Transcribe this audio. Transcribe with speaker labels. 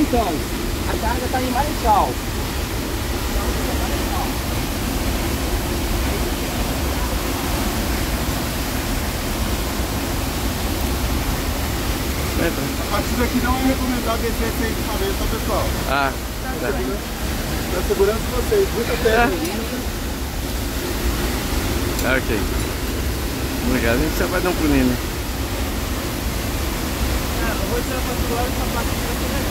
Speaker 1: então, a carga está em Marechal.
Speaker 2: A partir daqui não é recomendado descer sem equipamento, tá pessoal?
Speaker 3: Ah, tá.
Speaker 2: tá. Na tá segurança de vocês, muita ah. terra.
Speaker 3: Ah, ok. Obrigado. A gente só vai dar um pulinho, né?
Speaker 1: Ah, eu vou tirar pra o lado essa parte aqui.